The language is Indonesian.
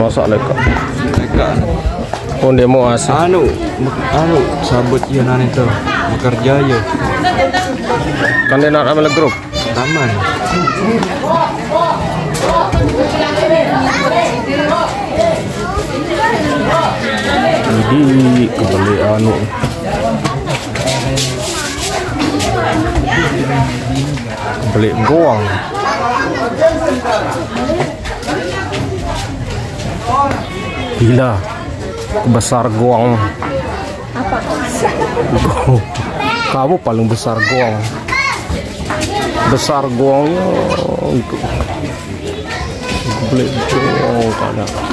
Masa leka. Mereka Oh dia mau asal. anu anu sabut ya nani tuh bekerja ya Kan dia nak ambil grup. taman Jadi kembali anu. Kembali goang. Gila. Besar goang. Apa? Kamu paling besar goang. Besar goangnya itu. Kembali goang kada.